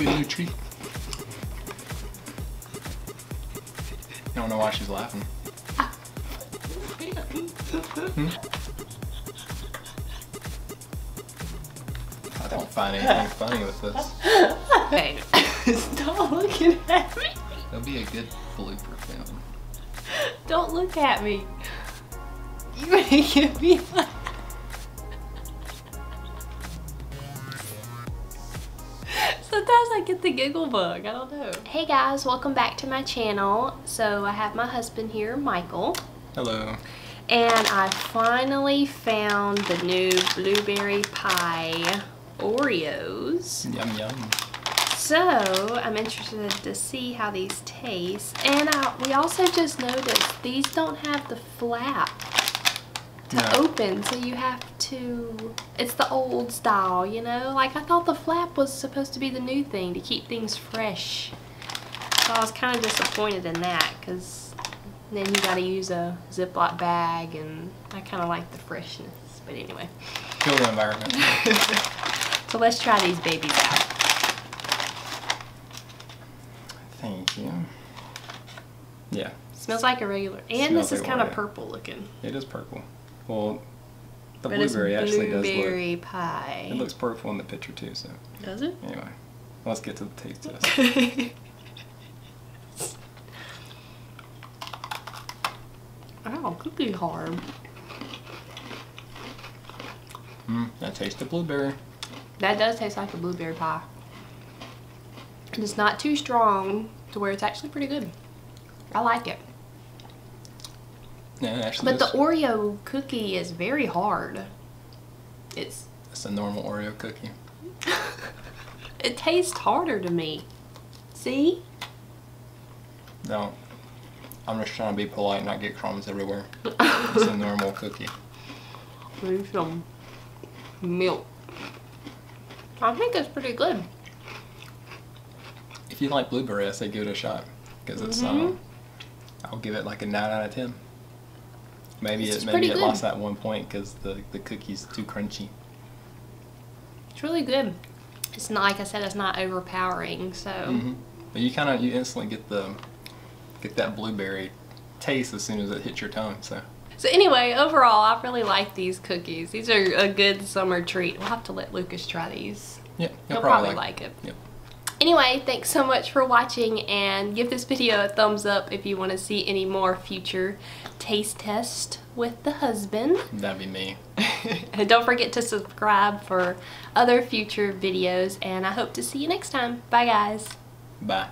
New. I don't know why she's laughing. Hmm? I don't find anything funny with this. Hey, stop looking at me. That'll be a good blooper film. Don't look at me. You making me Sometimes I get the giggle bug. I don't know. Hey guys, welcome back to my channel. So I have my husband here, Michael. Hello. And I finally found the new blueberry pie Oreos. Yum yum. So I'm interested to see how these taste. And I, we also just noticed these don't have the flap to No. open, so you have to. It's the old style, you know. Like I thought the flap was supposed to be the new thing to keep things fresh. So I was kind of disappointed in that because then you got to use a Ziploc bag, and I kind of like the freshness. But anyway, Kill the environment. so let's try these babies out. Thank you. Yeah, Smells like a regular, and this is like kind of purple looking. it is purple. Well, the But blueberry actually does blueberry look. pie. It looks purple in the picture too. So Does it? anyway, let's get to the taste test. oh, cookie hard. Mm, that tastes the blueberry. That does taste like a blueberry pie. And it's not too strong to where it's actually pretty good. I like it. Yeah, actually. But the. Oreo cookie is very hard. It's It's a normal Oreo cookie. it tastes harder to me. See? No, I'm just trying to be polite, and not get crumbs everywhere. It's a normal cookie. Maybe some milk. I think it's pretty good. If you like blueberry, I say give it a shot because it's. Mhm. Um, I'll give it like a nine out of ten. Maybe This it maybe it good. lost that one point because the the cookie's too crunchy. It's really good. It's not like I said, it's not overpowering. So hmm But you kind of you instantly get the get that blueberry taste as soon as it hits your tongue. So So anyway, overall, I really like these cookies. These are a good summer treat. We'll have to let Lucas try these. yeah, He'll, you'll probably, probably, like it. Yep. Anyway, thanks so much for watching and give this video a thumbs up if you want to see any more future taste test with the husband. That'd be me. and don't forget to subscribe for other future videos and I hope to see you next time. Bye guys. Bye.